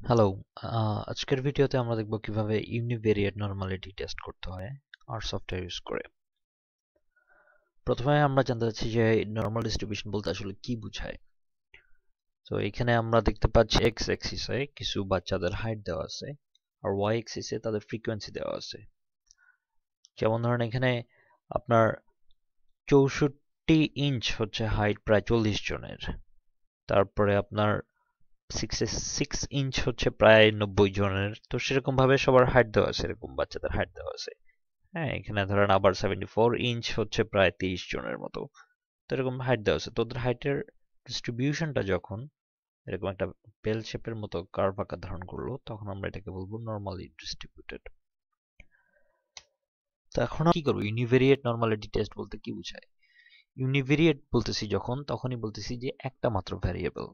Hello আজকের ভিডিওতে আমরা দেখব কীভাবে ইউনিভেরিয়েট নরমালিটি টেস্ট করতে হয় আর সফটওয়্যার ইউজ করে। প্রথমে আমরা জানতে চাচ্ছি যে নর্মাল ডিস্ট্রিবিউশন বলতে আসলে কি বোঝায়। তো এখানে আমরা দেখতে পাচ্ছি এক্স এক্সিসে কিছু বাচ্চাদের হাইট দেওয়া আছে আর ওয়াই এক্সিসে তাদের ফ্রিকোয়েন্সি দেওয়া আছে। যেমন ধরেন এখানে আপনার চৌষট্টি ইঞ্চ হচ্ছে হাইট প্রায় চল্লিশ জনের। তারপরে আপনার সিক্স সিক্স ইঞ্চ হচ্ছে প্রায় নব্বই জনের। তো সেরকম ভাবে সবার হাইট দেওয়া আছে, এরকম বাচ্চাদের হাইট দেওয়া আছে। হ্যাঁ এখানে ধরেন আবার সেভেন্টি ফোর ইঞ্চ হচ্ছে প্রায় তেইশ জনের মতো। তো এরকম হাইট দেওয়া আছে। তো ওদের হাইটের ডিস্ট্রিবিউশনটা যখন এরকম একটা বেল শেপের মতো কার্ভ আকার ধারণ করল, তখন আমরা এটাকে বলব নর্মালি ডিস্ট্রিবিউটেড তো এখন কি করব? ইউনিভেরিয়েট নর্মালিটি টেস্ট বলতে কি বোঝায়? ইউনিভেরিয়েট বলতেছি যখন, তখনই বলতেছি যে একটা মাত্র ভ্যারিয়েবল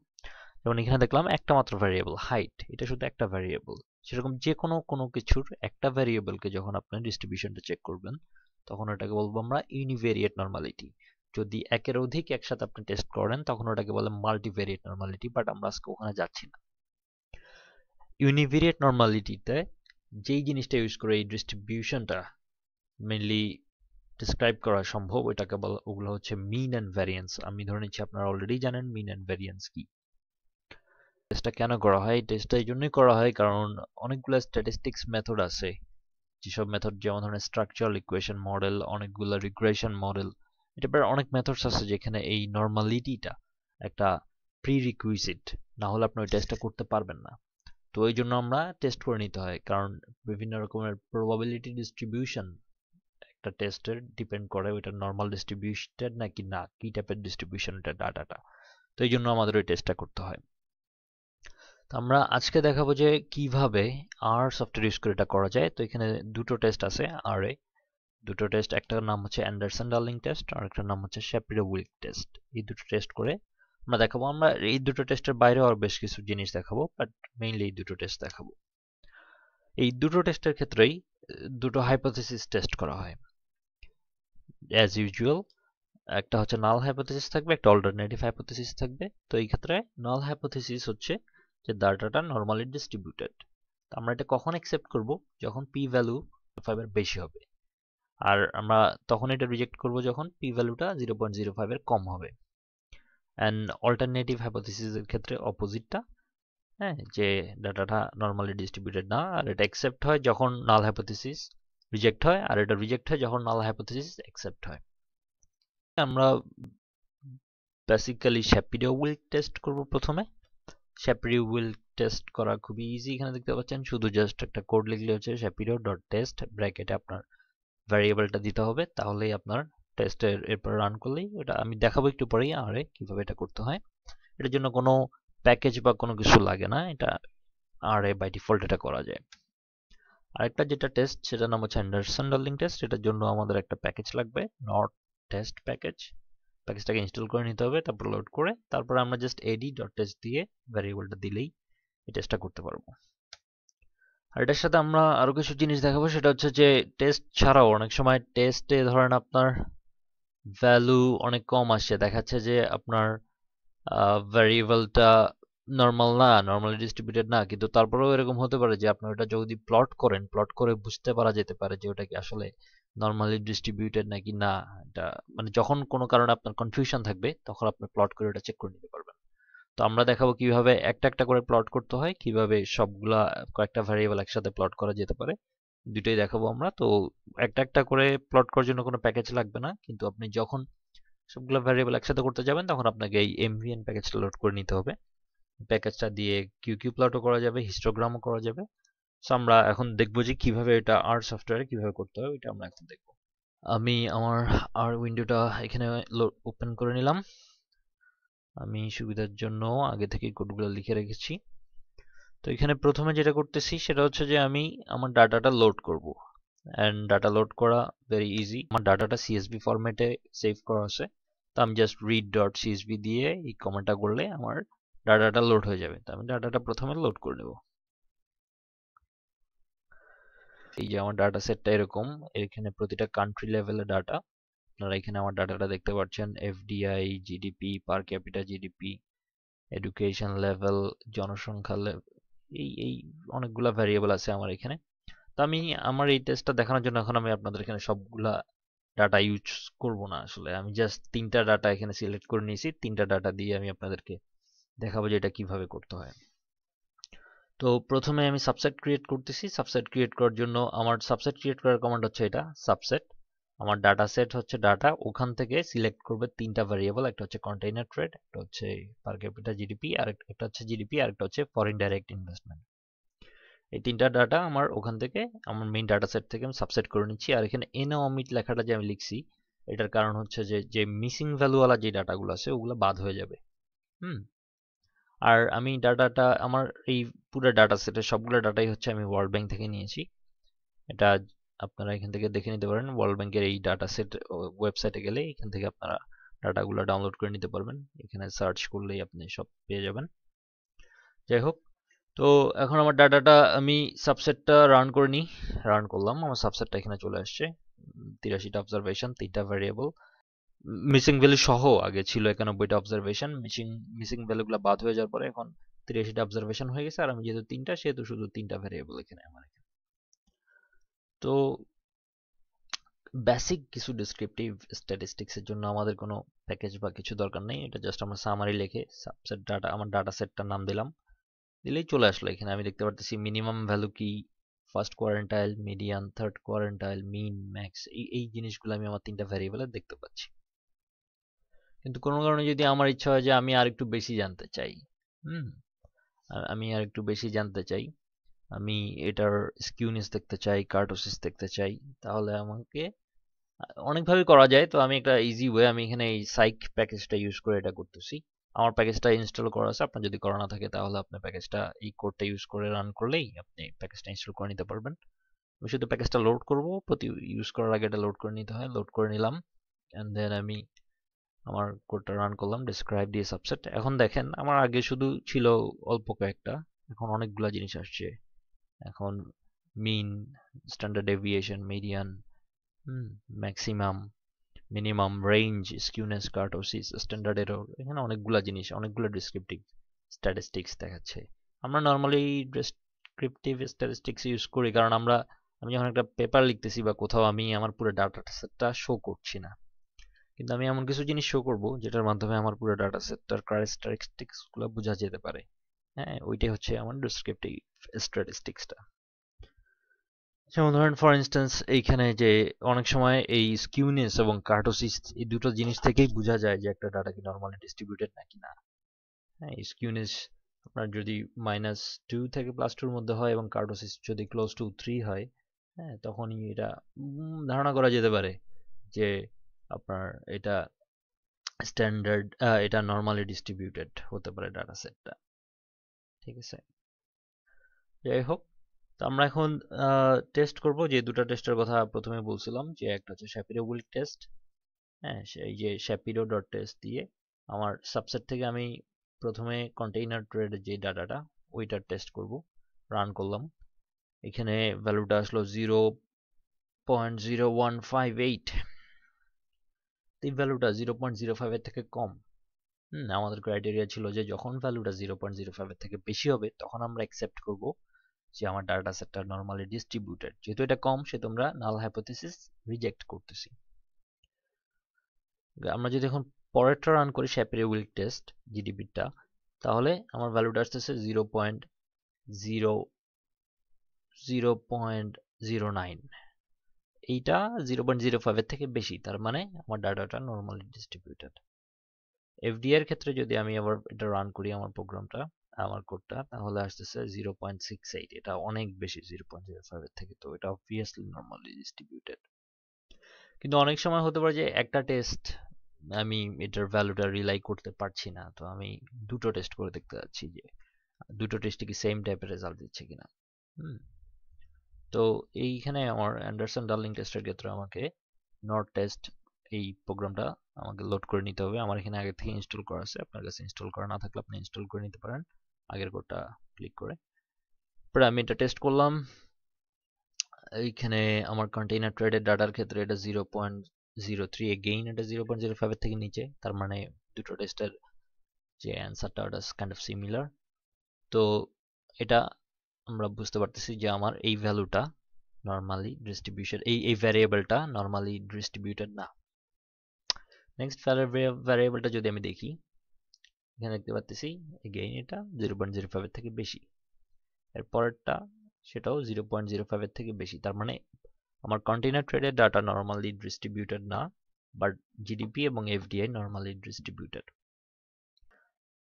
যেমন এখানে দেখলাম একটা মাত্র ভ্যারিয়েবল হাইট এটা শুধু একটা ভ্যারিয়েবল সেরকম যে কোনো কোনো কিছুর একটা ভ্যারিয়েবলকে যখন আপনি ডিস্ট্রিবিউশনটা চেক করবেন, তখন ওটাকে বলব আমরা ইউনিভেরিয়েট নর্মালিটি যদি একের অধিক একসাথে আপনি টেস্ট করেন, তখন ওটাকে বলে মাল্টিভেরিয়েট নর্মালিটি বাট আমরা আজকে ওখানে যাচ্ছি না। ইউনিভেরিয়েট নর্মালিটিতে যেই জিনিসটা ইউজ করে এই ডিস্ট্রিবিউশনটা মেনলি ডিসক্রাইব করা সম্ভব, ওইটাকে বলা, ওগুলো হচ্ছে মিন অ্যান্ড ভ্যারিয়েন্স আমি ধরে নিচ্ছি আপনারা অলরেডি জানেন মিন অ্যান্ড ভ্যারিয়েন্স কি। টেস্টটা কেন করা হয়? টেস্টটা এই জন্যই করা হয় কারণ অনেকগুলো স্ট্যাটিস্টিক্স মেথড আছে। যেসব মেথড যেমন ধরনের স্ট্রাকচারাল ইকুয়েশন মডেল অনেকগুলো রিগ্রেশন মডেল এটা প্রায় অনেক মেথডস আছে যেখানে এই নর্মালিটিটা একটা প্রি রিকুইজিট না হলে আপনি ওই টেস্টটা করতে পারবেন না। তো ওই জন্য আমরা টেস্ট করে নিতে হয় কারণ বিভিন্ন রকমের প্রবাবিলিটি ডিস্ট্রিবিউশন একটা টেস্টের ডিপেন্ড করে ওইটা নর্মাল ডিস্ট্রিবিউটেড নাকি না, কি টাইপের ডিস্ট্রিবিউশন এটা ডাটাটা তো এই জন্য আমাদের ওই টেস্টটা করতে হয়। আমরা আজকে দেখাবো যে কীভাবে আর সফটওয়্যার ইউজ করে এটা করা যায়। তো এখানে দুটো টেস্ট আছে আর এ দুটো টেস্ট একটার নাম হচ্ছে অ্যান্ডারসন ডার্লিং টেস্ট আর একটার নাম হচ্ছে শ্যাপিরো উইক টেস্ট এই দুটো টেস্ট করে আমরা দেখাবো। আমরা এই দুটো টেস্টের বাইরে আর বেশ কিছু জিনিস দেখাবো বাট মেইনলি এই দুটো টেস্ট দেখাবো। এই দুটো টেস্টের ক্ষেত্রেই দুটো হাইপোথেসিস টেস্ট করা হয়। অ্যাজ ইউজুয়াল একটা হচ্ছে নাল হাইপোথেসিস থাকবে, একটা অল্টারনেটিভ হাইপোথেসিস থাকবে। তো এই ক্ষেত্রে নাল হাইপোথেসিস হচ্ছে যে ডাটাটা নর্মালি ডিস্ট্রিবিউটেড আমরা এটা কখন অ্যাকসেপ্ট করব? যখন পি ভ্যালু ফাইভের বেশি হবে। আর আমরা তখন এটা রিজেক্ট করব যখন পি ভ্যালুটা জিরো পয়েন্ট জিরো ফাইভের কম হবে। অ্যান্ড অল্টারনেটিভ হাইপোথিসিসের ক্ষেত্রে অপোজিটটা হ্যাঁ যে ডাটাটা নর্মালি ডিস্ট্রিবিউটেড না, আর এটা অ্যাকসেপ্ট হয় যখন নাল হাইপোথিসিস রিজেক্ট হয়, আর এটা রিজেক্ট হয় যখন নাল হাইপোথিসিস অ্যাকসেপ্ট হয়। আমরা বেসিক্যালি শ্যাপিডো উইল টেস্ট করব প্রথমে। শ্যাপিডো উইল টেস্ট করা খুবই ইজি এখানে দেখতে পাচ্ছেন। শুধু জাস্ট একটা কোড লিখলে হচ্ছে শ্যাপিডো ডট টেস্ট ব্র্যাকেটে আপনার ভ্যারিয়েবলটা দিতে হবে, তাহলেই আপনার টেস্টের এরপর রান করলেই ওটা আমি দেখাবো একটু পরেই আরে কীভাবে এটা করতে হয়। এটার জন্য কোনো প্যাকেজ বা কোনো কিছু লাগে না, এটা আর বাই ডিফল্ট এটা করা যায়। আরেকটা যেটা টেস্ট সেটার নাম হচ্ছে অ্যান্ডারসন ডার্লিং টেস্ট এটার জন্য আমাদের একটা প্যাকেজ লাগবে নট টেস্ট প্যাকেজ প্যাকেজটাকে ইনস্টল করে নিতে হবে, তারপর লোড করে, তারপর আমরা জাস্ট এডি ডট টেস্ট দিয়ে ভ্যারিয়েবলটা দিলেই এই টেস্টটা করতে পারব। আর এটার সাথে আমরা আরও কিছু জিনিস দেখাবো, সেটা হচ্ছে যে টেস্ট ছাড়াও অনেক সময় টেস্টে ধরেন আপনার ভ্যালু অনেক কম আসছে দেখাচ্ছে যে আপনার ভ্যারিয়েবলটা নর্মাল না নর্মালি ডিস্ট্রিবিউটেড না, কিন্তু তারপরেও এরকম হতে পারে যে আপনি ওটা যদি প্লট করেন প্লট করে বুঝতে পারা যেতে পারে যে ওটা কি আসলে নর্মালি ডিস্ট্রিবিউটেড নাকি না, এটা মানে যখন কোনো কারণে আপনার কনফিউশন থাকবে, তখন আপনি প্লট করে ওটা চেক করে নিতে পারবেন। তো আমরা দেখাবো কীভাবে একটা একটা করে প্লট করতে হয়, কীভাবে সবগুলা কয়েকটা ভ্যারিয়েবল একসাথে প্লট করা যেতে পারে দুটোই দেখাবো আমরা। তো একটা একটা করে প্লট করার জন্য কোনো প্যাকেজ লাগবে না, কিন্তু আপনি যখন সবগুলো ভ্যারিয়েবল একসাথে করতে যাবেন, তখন আপনাকে এই এমভিএন প্যাকেজটা লোড করে নিতে হবে। প্যাকেজটা দিয়ে কিউ কিউ প্লটও করা যাবে হিস্টোগ্রামও করা যাবে। সো আমরা এখন দেখব যে কীভাবে এটা আর সফটওয়্যারে কীভাবে করতে হবে এটা আমরা এখন দেখব। আমি আমার আর উইন্ডোটা এখানে ওপেন করে নিলাম। আমি সুবিধার জন্য আগে থেকে কোডগুলো লিখে রেখেছি। তো এখানে প্রথমে যেটা করতেছি, সেটা হচ্ছে যে আমি আমার ডাটাটা লোড করব। অ্যান্ড ডাটা লোড করা ভেরি ইজি আমার ডাটাটা সিএসভি ফরম্যাটে সেভ করা আছে। তো আমি জাস্ট রিড ডট সিএসভি দিয়ে এই কমেন্টটা করলে আমার ডাটাটা লোড হয়ে যাবে। আমি ডাটাটা প্রথমে লোড করে নেব। এই যে আমার ডাটা সেটটা এরকম, এখানে প্রতিটা কান্ট্রি লেভেলের ডাটা। আপনারা এখানে আমার ডাটাটা দেখতে পাচ্ছেন FDI GDP per capita GDP education level জনসংখ্যা এই এই অনেকগুলা ভ্যারিয়েবল আছে আমার এখানে। তো আমি, আমার এই টেস্টটা দেখানোর জন্য এখন আমি আপনাদের এখানে সবগুলা ডাটা ইউজ করব না আসলে। আমি জাস্ট তিনটা ডাটা এখানে সিলেক্ট করে নিয়েছি। তিনটা ডাটা দিয়ে আমি আপনাদেরকে দেখাবো যে এটা কীভাবে করতে হয়। তো প্রথমে আমি সাবসেট ক্রিয়েট করতেছি। সাবসেট ক্রিয়েট করার জন্য আমার সাবসেট ক্রিয়েট করার কমান্ড হচ্ছে এটা সাবসেট আমার ডাটা সেট হচ্ছে ডাটা ওখান থেকে সিলেক্ট করবে তিনটা ভ্যারিয়েবল একটা হচ্ছে কন্টেইনার ট্রেড একটা হচ্ছে পার ক্যাপিটা জিডিপি আর একটা হচ্ছে জিডিপি আর একটা হচ্ছে ফরেন ডাইরেক্ট ইনভেস্টমেন্ট এই তিনটা ডাটা আমার ওখান থেকে, আমার মেইন ডাটা সেট থেকে আমি সাবসেট করে নিচ্ছি। আর এখানে এনো অমিট লেখাটা যে আমি লিখছি, এটার কারণ হচ্ছে যে যে মিসিং ভ্যালুওয়ালা যে ডাটাগুলো আছে, ওগুলো বাদ হয়ে যাবে। হুম? আর আমি ডাটাটা, আমার এই পুরো ডাটা সেটের সবগুলো ডাটাই হচ্ছে আমি ওয়ার্ল্ড ব্যাংক থেকে নিয়েছি। এটা আপনারা এখান থেকে দেখে নিতে পারেন। ওয়ার্ল্ড ব্যাংকের এই ডাটা সেট ওয়েবসাইটে গেলে এখান থেকে আপনারা ডাটাগুলো ডাউনলোড করে নিতে পারবেন। এখানে সার্চ করলেই আপনি সব পেয়ে যাবেন। যাই হোক, তো এখন আমার ডাটাটা আমি সাবসেটটা রান করে নিই। রান করলাম, আমার সাবসেটটা এখানে চলে আসছে। তিরাশিটা অবজারভেশন তিনটা ভ্যারিয়েবল মিসিং ভ্যালু সহ আগে ছিল একানব্বইটা অবজারভেশন মিসিং মিসিং ভ্যালুগুলো বাদ হয়ে যাওয়ার পরে এখন তিরাশিটা অবজারভেশন হয়ে গেছে। আর আমি যেহেতু তিনটা, সেহেতু শুধু তিনটা ভ্যারিয়েবল এখানে আমার এখানে। তো বেসিক কিছু ডিসক্রিপটিভ স্ট্যাটিস্টিক্সের জন্য আমাদের কোনো প্যাকেজ বা কিছু দরকার নেই। এটা জাস্ট আমরা সামারি লিখে সাবসেট ডাটা আমার ডাটা সেটটার নাম দিলাম। দিলেই চলে আসলো এখানে। আমি দেখতে পারতেছি মিনিমাম ভ্যালু কি? First quartile median third quartile mean max এই এই জিনিসগুলো আমি আমার তিনটা ভ্যারিয়েবলে দেখতে পাচ্ছি। কিন্তু কোনো কারণে যদি আমার ইচ্ছা হয় যে আমি আর একটু বেশি জানতে চাই, হুম আমি আর একটু বেশি জানতে চাই, আমি এটার স্কিউনেস দেখতে চাই কার্টোসিস দেখতে চাই, তাহলে আমাকে অনেকভাবে করা যায়। তো আমি একটা ইজি ওয়ে আমি এখানে এই সাইক প্যাকেজটা ইউজ করে এটা করতেছি। আমার প্যাকেজটা ইনস্টল করা আছে। আপনার যদি করা না থাকে, তাহলে আপনি প্যাকেজটা এই কোডটা ইউজ করে রান করলেই আপনি প্যাকেজটা ইনস্টল করে নিতে পারবেন। আমি শুধু প্যাকেজটা লোড করব, প্রতি ইউজ করার আগে এটা লোড করে নিতে হয়। লোড করে নিলাম অ্যান্ড দেন আমি আমার কোডটা রান করলাম ডিসক্রাইব দিয়ে সাবসেট এখন দেখেন, আমার আগে শুধু ছিল অল্প কয়েকটা, এখন অনেকগুলা জিনিস আসছে। এখন mean standard deviation median maximum minimum range skewness kurtosis standard error এখানে অনেকগুলো জিনিস, অনেকগুলো ডিসক্রিপটিভ স্ট্যাটিস্টিক্স দেখাচ্ছে। আমরা নর্মালি ডিসক্রিপটিভ স্ট্যাটিস্টিক্স ইউজ করি, কারণ আমরা, আমি যখন একটা পেপার লিখতেছি বা কোথাও আমি আমার পুরো ডাটা সেটটা শো করছি না। কিন্তু আমি এমন কিছু জিনিস শো করব, যেটার মাধ্যমে আমার পুরো ডাটা সেটটার ক্যারেক্টারিস্টিক্সগুলো বোঝা যেতে পারে। হ্যাঁ ওইটাই হচ্ছে আমার ডিসক্রিপটিভ স্ট্যাটিস্টিক্সটা যেমন ধরেন ফর ইনস্ট্যান্স এইখানে যে অনেক সময় এই স্কিউনেস এবং কার্টোসিস এই দুটো জিনিস থেকেই বোঝা যায় যে একটা ডাটা কি নর্মালি ডিস্ট্রিবিউটেড নাকি না। হ্যাঁ স্কিউনেস আপনার যদি মাইনাস টু থেকে প্লাস টুর মধ্যে হয় এবং কার্টোসিস যদি ক্লোজ টু থ্রি হয় হ্যাঁ তখনই এটা ধারণা করা যেতে পারে যে আপনার এটা স্ট্যান্ডার্ড এটা নর্মালি ডিস্ট্রিবিউটেড হতে পারে ডাটা সেটটা ঠিক আছে? যাই হোক, তো আমরা এখন টেস্ট করব। যে দুটো টেস্টের কথা প্রথমে বলছিলাম, যে একটা হচ্ছে শ্যাপিরো উইল টেস্ট হ্যাঁ এই যে শ্যাপিরো ডট টেস্ট দিয়ে আমার সাবসেট থেকে আমি প্রথমে কন্টেইনার ট্রেডের যে ডাটাটা ওইটার টেস্ট করব রান করলাম। এখানে ভ্যালুটা আসলো zero point zero one five eight এই ভ্যালুটা জিরো পয়েন্ট জিরো ফাইভের থেকে কম। আমাদের ক্রাইটেরিয়া ছিল যে যখন ভ্যালুটা জিরো পয়েন্ট জিরো ফাইভের থেকে বেশি হবে, তখন আমরা অ্যাকসেপ্ট করব যে আমার ডাটা সেটটা নর্মালি ডিস্ট্রিবিউটেড যেহেতু এটা কম, সে তোমরা নাল হাইপোথিসিস রিজেক্ট করতেছি। আমরা যদি এখন পরেরটা রান করি শ্যাপের উইল টেস্ট জিডিপিটা তাহলে আমার ভ্যালুটা আসতেছে zero point zero zero point zero nine এইটা জিরো পয়েন্ট জিরো ফাইভের থেকে বেশি, তার মানে আমার ডাটাটা নর্মালি ডিস্ট্রিবিউটেড এফডিআর ক্ষেত্রে যদি আমি আবার এটা রান করি আমার প্রোগ্রামটা আমার কোডটা তাহলে আসতেছে জিরো পয়েন্ট সিক্স এইট এটা অনেক বেশি জিরো পয়েন্ট জিরো থেকে, তো এটা অবভিয়াসলি নর্মালি ডিস্ট্রিবিউটেড কিন্তু অনেক সময় হতে পারে যে একটা টেস্ট আমি এটার ভ্যালুটা রিলাই করতে পারছি না, তো আমি দুটো টেস্ট করে দেখতে যাচ্ছি যে দুটো টেস্টে কি সেম টাইপের রেজাল্ট দিচ্ছে কিনা। হুম। তো এইখানে আমার অ্যান্ডারসন ডার্লিং টেস্টের ক্ষেত্রে আমাকে নট টেস্ট এই প্রোগ্রামটা আমাকে লোড করে নিতে হবে। আমার এখানে আগে থেকে ইনস্টল করা আছে। আপনার কাছে ইনস্টল করা না থাকলে আপনি ইনস্টল করে নিতে পারেন। আগের কোডটা ক্লিক করে। পরে আমি এটা টেস্ট করলাম। এইখানে আমার কন্টেইনার ট্রেডের ডাটার ক্ষেত্রে এটা zero point zero three again এটা জিরো পয়েন্ট জিরো ফাইভের থেকে নিচে। তার মানে দুটো টেস্টের যে অ্যান্সারটা ওটা কাইন্ড অফ সিমিলার তো এটা আমরা বুঝতে পারতেছি যে আমার এই ভ্যালুটা নর্মালি ডিস্ট্রিবিউশন এই এই ভ্যারিয়েবলটা নর্মালি ডিস্ট্রিবিউটেড না। নেক্সট ভ্যারিয়েবলটা যদি আমি দেখি, এখানে দেখতে পাচ্ছি এগেইন এটা জিরো পয়েন্ট জিরো ফাইভের থেকে বেশি। এর পরেরটা সেটাও জিরো পয়েন্ট জিরো ফাইভের থেকে বেশি। তার মানে আমার কন্টেনার ট্রেডের ডাটা নর্মালি ডিস্ট্রিবিউটেড না বাট জিডিপি এবং এফডিআই নর্মালি ডিস্ট্রিবিউটেড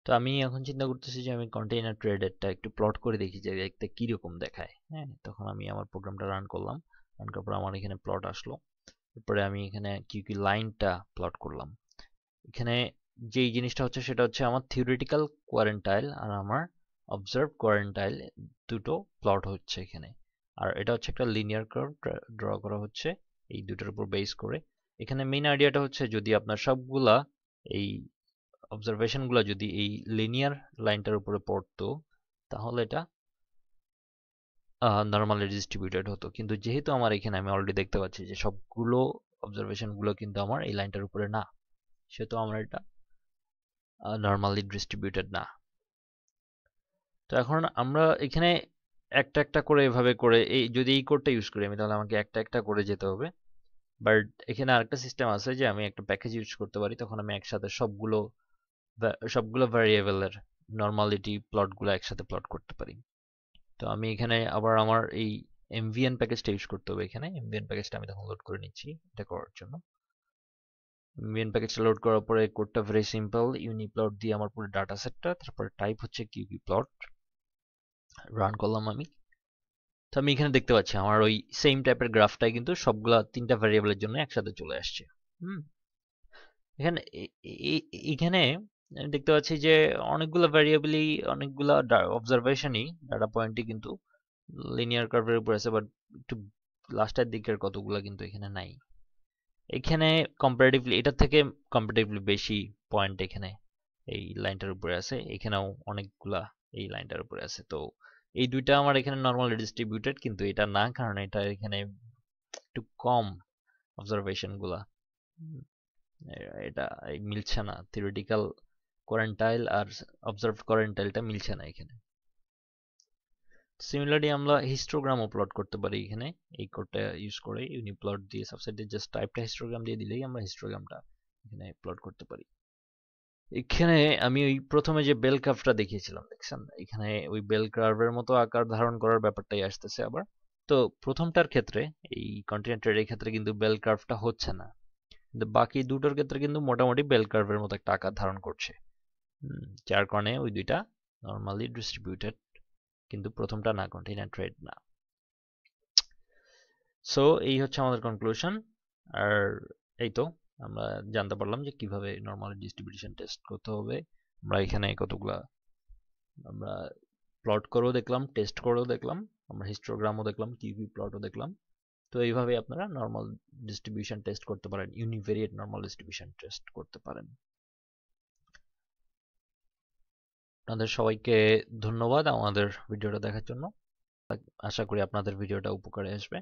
তো আমি এখন চিন্তা করতেছি যে আমি কন্টেইনার ট্রেডেরটা একটু প্লট করে দেখি যে দেখতে কীরকম দেখায়। হ্যাঁ তখন আমি আমার প্রোগ্রামটা রান করলাম। রান করার পর আমার এখানে প্লট আসলো। এরপরে আমি এখানে কি কি লাইনটা প্লট করলাম। এখানে যেই জিনিসটা হচ্ছে সেটা হচ্ছে আমার থিওরিটিক্যাল কোয়ারেন্টাইল আর আমার অবজার্ভ কোয়ারেন্টাইল দুটো প্লট হচ্ছে এখানে। আর এটা হচ্ছে একটা লিনিয়ার কার্ভ ড্র করা হচ্ছে। এই দুটোর উপর বেস করে। এখানে মেইন আইডিয়াটা হচ্ছে যদি আপনার সবগুলা এই অবজারভেশনগুলো যদি এই লিনিয়ার লাইনটার উপরে পড়তো, তাহলে এটা নর্মালি ডিস্ট্রিবিউটেড হতো। কিন্তু যেহেতু আমার এখানে আমি অলরেডি দেখতে পাচ্ছি যে সবগুলো অবজারভেশনগুলো কিন্তু আমার এই লাইনটার উপরে না, সেহেতু আমার এটা নর্মালি ডিস্ট্রিবিউটেড না। তো এখন আমরা এখানে একটা একটা করে এভাবে করে, এই যদি এই কোডটা ইউজ করি আমি, তাহলে আমাকে একটা একটা করে যেতে হবে। বাট এখানে আরেকটা সিস্টেম আছে যে আমি একটা প্যাকেজ ইউজ করতে পারি, তখন আমি একসাথে সবগুলো সবগুলো ভ্যারিয়েবলের নর্মালিটি প্লটগুলো একসাথে প্লট করতে পারি। তো আমি এখানে আবার আমার এই এমভিএন প্যাকেজটা ইউজ করতে হবে এখানে। এমভিএন প্যাকেজটা আমি তখন লোড করে নিচ্ছি এটা করার জন্য। এমভিএন প্যাকেজটা লোড করার পরে কোডটা ভেরি সিম্পল ইউনি প্লট দিয়ে আমার পুরো ডাটা সেটটা তারপরে টাইপ হচ্ছে কিউকি প্লট রান করলাম আমি। তো আমি এখানে দেখতে পাচ্ছি আমার ওই সেম টাইপের গ্রাফটাই কিন্তু সবগুলা তিনটা ভ্যারিয়েবলের জন্য একসাথে চলে আসছে। হুম। এখানে এখানে দেখতে পাচ্ছি যে অনেকগুলো ভ্যারিয়েবলই অনেকগুলো অবজারভেশনই ডাটা পয়েন্টই কিন্তু লিনিয়ার কার্ভের উপর আছে বাট একটু লাস্টের দিকের কতগুলো কিন্তু এখানে নাই। এখানে কম্পারেটিভলি এটার থেকে কম্পারেটিভলি বেশি পয়েন্ট এখানে এই লাইনটার উপরে আছে, এখানেও অনেকগুলা এই লাইনটার উপরে আছে। তো এই দুইটা আমার এখানে নর্মালি ডিস্ট্রিবিউটেড কিন্তু এটা না, কারণ এটা এখানে একটু কম অবজারভেশনগুলা। এটা মিলছে না থিওরিটিক্যাল কোয়ারেন্টাইল আর অবজার্ভ কোয়ারেন্টাইলটা মিলছে না এখানে। সিমিলারলি আমরা হিস্টোগ্রামও প্লট করতে পারি এখানে। এই কোডটা ইউজ করে ইউনিপ্লট দিয়ে সাবসেটে জাস্ট টাইপটা হিস্টোগ্রাম দিয়ে দিলেই আমরা হিস্টোগ্রামটা এখানে প্লট করতে পারি। এখানে আমি ওই প্রথমে যে বেল কার্ভটা দেখিয়েছিলাম, দেখছেন? এখানে ওই বেল কার্ভের মতো আকার ধারণ করার ব্যাপারটাই আসতেছে আবার। তো প্রথমটার ক্ষেত্রে, এই কন্টিনেন্টের এই ক্ষেত্রে কিন্তু বেল কার্ভটা হচ্ছে না। কিন্তু বাকি দুটোর ক্ষেত্রে কিন্তু মোটামুটি বেল কার্ভের মতো একটা আকার ধারণ করছে। যার কারণে ওই দুইটা নর্মালি ডিস্ট্রিবিউটেড কিন্তু প্রথমটা না কন্টেইনার ট্রেড না। সো এই হচ্ছে আমাদের কনক্লুশন আর এই তো, আমরা জানতে পারলাম যে কীভাবে নর্মাল ডিস্ট্রিবিউশন টেস্ট করতে হবে। আমরা এখানে কতগুলা, আমরা প্লট করেও দেখলাম টেস্ট করেও দেখলাম, আমরা হিস্টোগ্রামও দেখলাম কিউবি প্লটও দেখলাম। তো এইভাবে আপনারা নর্মাল ডিস্ট্রিবিউশন টেস্ট করতে পারেন ইউনিভেরিয়েট নর্মাল ডিস্ট্রিবিউশন টেস্ট করতে পারেন। আপনাদের সবাইকে ধন্যবাদ আমাদের ভিডিওটা দেখার জন্য। আশা করি আপনাদের ভিডিওটা উপকারে আসবে।